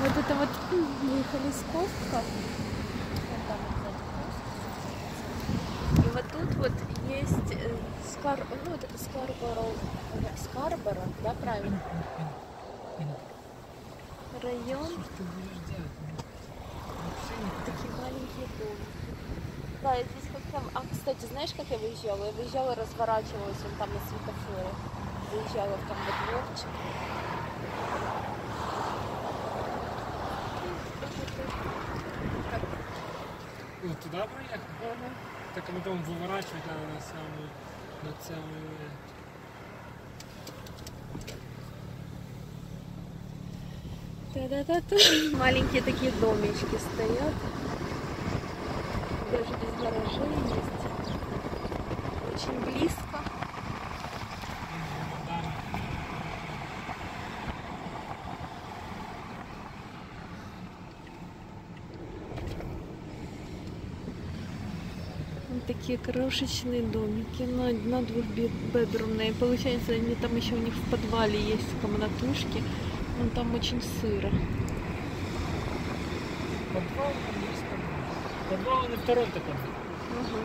Вот это вот выехали с Костка. Там. И вот тут вот есть э, Скар... ну, вот это Скарборо, э, Скарборо, да, правильно? Район, такие маленькие домики. Да, я здесь как-то... А, кстати, знаешь, как я выезжала? Я выезжала, разворачивалась вон там на светофоре. Заезжала в там во дворчик. Туда проехать? Ага. Так а потом выворачивать на самую, на самую... Та-да-да-та. Маленькие такие домички стоят. Даже без гаражей есть. Очень близко. Такие крошечные домики на, на двухбедрумные. Получается, они там еще у них в подвале есть комнатушки. Вон там очень сыро. Подвал там есть подвал. Подвал на втором таком. Ага.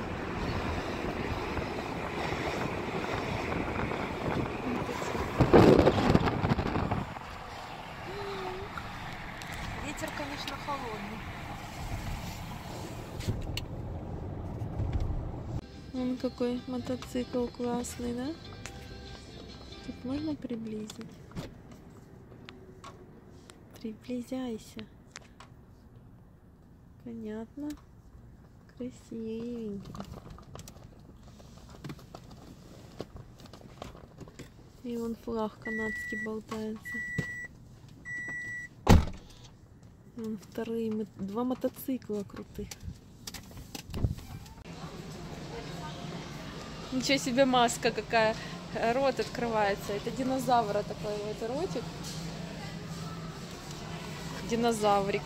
Ветер, конечно, холодный. Он какой мотоцикл классный, да? Тут можно приблизить? Приблизяйся. Понятно. Красивенький. И вон флаг канадский болтается. Вон вторые, два мотоцикла крутых. Ничего себе маска какая. Рот открывается. Это динозавра такой вот ротик. Динозаврик.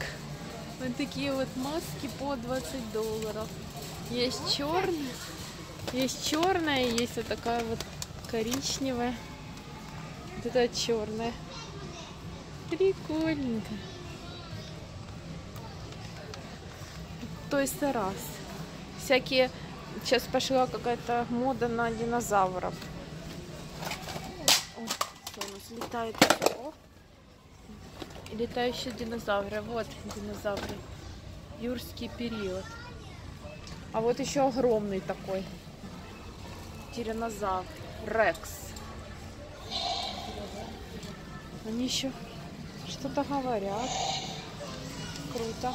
Вот такие вот маски по 20 долларов. Есть черная, есть черная, есть вот такая вот коричневая. Вот это черная. Прикольненько. То есть раз. Всякие. Сейчас пошла какая-то мода на динозавров. Что у нас летает. И Летающие динозавры. Вот динозавры. Юрский период. А вот еще огромный такой. Тиранозавр. Рекс. Они еще что-то говорят. Круто.